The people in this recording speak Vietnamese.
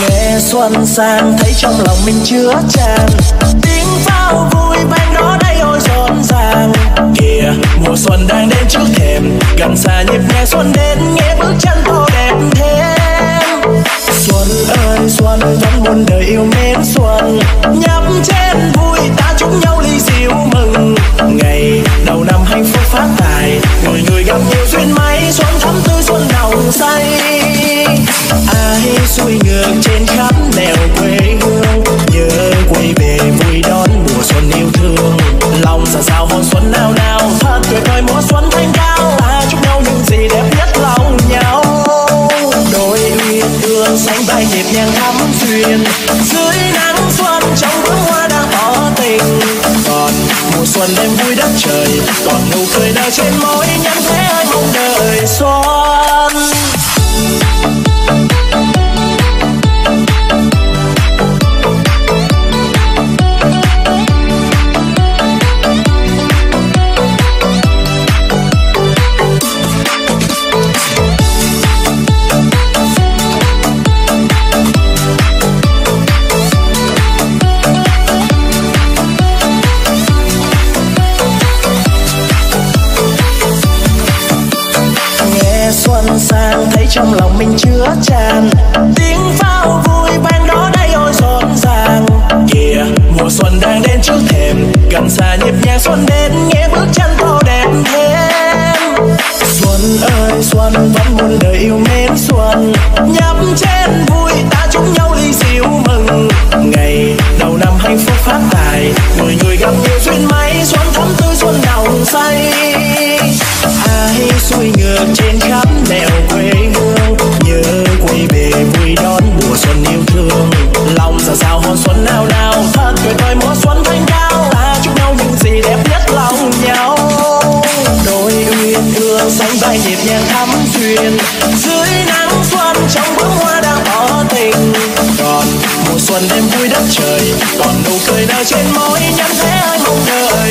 nghe xuân sang thấy trong lòng mình chứa tràn tiếng pháo vui vang đó đây ôi rộn ràng. Kìa, mùa xuân đang đến trước thềm. Gần xa nhịp nghe xuân đến, nghe bước chân tô đẹp thêm. Xuân ơi, xuân, vẫn muôn đời yêu mến xuân. Nhắm chén vui, ta chúc nhau ly xuân nào nào thật tuyệt vời mùa xuân thanh cao ta chúc nhau những gì đẹp nhất lòng nhau. Đôi uyên ương sánh vai nhịp nhàng thắm duyên dưới nắng xuân trong bướm hoa đang tỏ tình. Còn mùa xuân đêm vui đất trời, còn nụ cười nở trên môi nhắn thế xuân sang, thấy trong lòng mình chứa tràn tiếng pháo vui vang đó đây ôi rộn ràng kìa, mùa xuân đang đến trước thềm, gần xa nhịp nhàng xuân đến, nghe bước chân tô đẹp xuôi ngược trên khắp nẻo quê hương. Nhớ quay về vui đón mùa xuân yêu thương. Lòng ra sao hồn xuân nào nào thật tuyệt vời mùa xuân thanh cao. Ta chúc nhau những gì đẹp nhất lòng nhau. Đôi uyên ương sánh vai nhịp nhàng thắm duyên dưới nắng xuân trong bướm hoa đang tỏ tình. Còn mùa xuân đêm vui đất trời, còn nụ cười nở trên môi, nhắn thế anh mong đợi.